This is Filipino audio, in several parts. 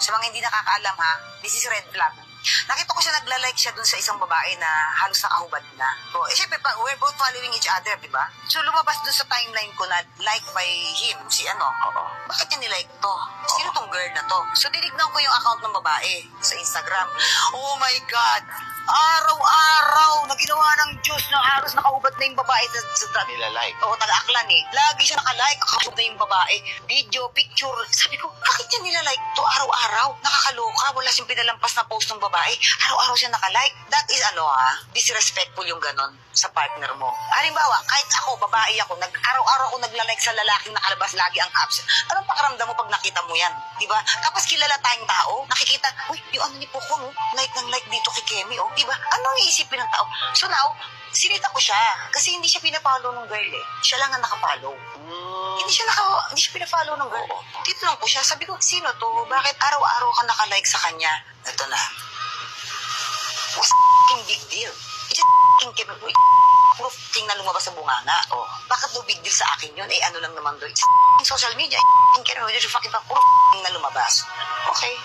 Sa mga hindi nakakaalam ha, this is red flag. Nakita ko siya nagla-like siya dun sa isang babae na halos nakahubad na. So, eh, syempre, pa, we're both following each other, di ba? So, lumabas dun sa timeline ko na like by him, si ano. Oo. Bakit niya nilike to? Sino tong girl na to? So, dinignan ko yung account ng babae sa Instagram. Oh my God! Araw-araw na ginawa ng Diyos na halos nakahubad na yung babae sa, sa, sa Nilalike. Oo, taga-aklan eh. Lagi siya nakalike, kakasog na yung babae. Video, picture. Sabi ko, bakit niya nilalike to araw-araw? Nakakaloka, wala siyang pinalampas na post ng babae. Araw-araw siya nakalike. That is ano ha, disrespectful yung ganon sa partner mo. Halimbawa, kahit ako, babae ako, nag araw-araw ako naglalike sa lalaking nakalabas lagi ang apps. Anong pakaramdam mo pag nakita mo yan? Di ba? Tapos kilala tayong tao, nakikita, sinita ko siya. Kasi hindi siya pinapollow ng girl eh. Siya lang ang nakapollow. Mm. Hindi siya naka, hindi siya pinafollow ng girl. Titanong ko siya, sabi ko, sino to? Bakit araw-araw ka nakalike sa kanya? Ito na. What's big deal? It's just f***ing Kemi. Puro f***ing na lumabas sa bunganga. Oh. Bakit no big deal sa akin yun? Eh, ano lang naman doon? It's social media. There's fucking pa. Puro f***ing na lumabas. Okay.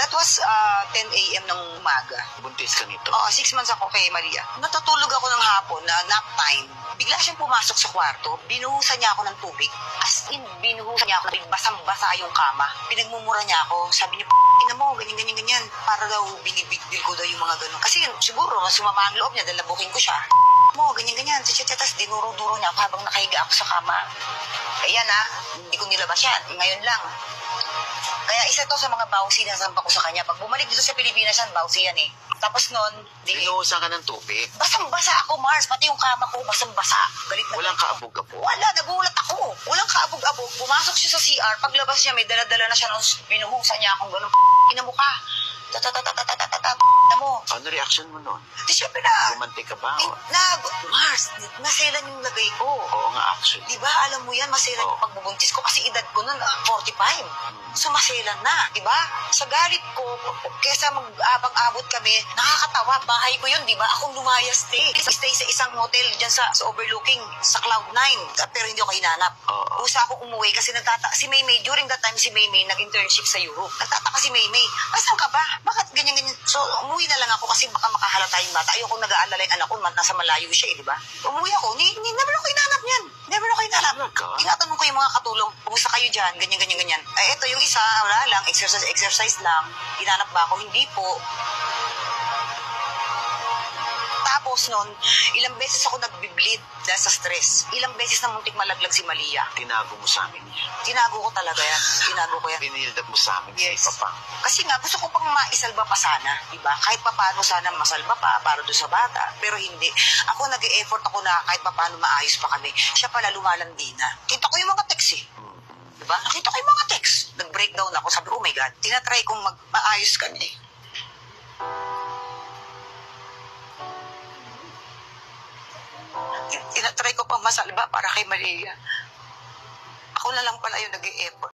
That was uh, 10 a.m. ng umaga. Buntis ka nito. Oo, six months ako kay Maria. Natutulog ako ng hapon na nap time. Bigla siyang pumasok sa kwarto, binuhusan niya ako ng tubig. As in, binuhusan niya ako basang-basa yung kama. Pinagmumura niya ako. Sabi niya, ina mo, ganyan, ganyan, ganyan. Para daw binibig deal ko daw yung mga ganun. Kasi yun, siguro, sumama ang loob niya dahil nabuking ko siya. mo, ganyan, ganyan. Tapos dinuro-duro niya ako habang nakahiga ako sa kama. Ayan ha, hindi ko nilabas yan. Ngayon lang. Kaya isa to sa mga bawsi na sampa ko sa kanya. Pag bumalik dito sa Pilipinas yan, bawsi yan eh. Tapos nun, di, Binuhusan ka ng tubig. basang-basa ako, Mars. Pati yung kama ko, basang-basa. Galit na Walang kaabog-abog. Wala, nagulat ako. Walang kaabog-abog. Pumasok siya sa CR. Paglabas niya, may dala-dala na siya binuhusan niya akong ganun. Ina mo Tang na mo. Ano reaction mo nun? Di syempre na. Gumanti ka ba? o- oh? Na, Mars, maselan yung lagay ko. Oo nga, actually. Di ba, alam mo yan, maselan Oo. yung pagbubuntis ko kasi edad ko nun, ah, 45. Hmm. So, maselan na, di ba? Sa galit ko, kesa mag-abang-abot kami, nakakatawa, bahay ko yun, di ba? Akong lumaya stay. Stay sa isang motel dyan sa, sa overlooking, sa Cloud9. Pero hindi ako hinanap. Oo. Usa ako umuwi kasi nagtata si Maymay, during that time si Maymay nag-internship sa Europe. Nagtataka si Maymay, asan ka ba? Bakit ganyan-ganyan? So, umuwi na lang ako kasi baka makahalata yung bata. Ayoko nag-aalala yung anak ko, nasa malayo siya eh, di ba? Umuwi ako, ni, ni, never ako hinanap niyan. Never ako hinanap. Talaga? Tinatanong ko yung mga katulong, kumusta kayo dyan, ganyan, ganyan, ganyan. Eh, ito yung isa, wala lang, exercise, exercise lang. Hinanap ba ako? Hindi po. Tapos nun, ilang beses ako nag-bleed dahil sa stress. Ilang beses na muntik malaglag si Malia. Tinago mo sa amin. Tinago ko talaga yan. Tinago ko yan. Binild up mo sa amin Yes. sa ipapang. Kasi nga, gusto ko pang maisalba pa sana, di ba? Kahit pa paano sana masalba pa para doon sa bata. Pero hindi. Ako nag-e-effort ako na kahit pa paano maayos pa kami. Siya pala lumalandi na. Kita ko yung mga text eh. Di ba? Nakita ko yung mga text. Nag-breakdown ako. Sabi, oh my God, tinatry kong mag-maayos kami. Ko pang masalba para kay Maria. Ako na lang pala yung nag-e-effort.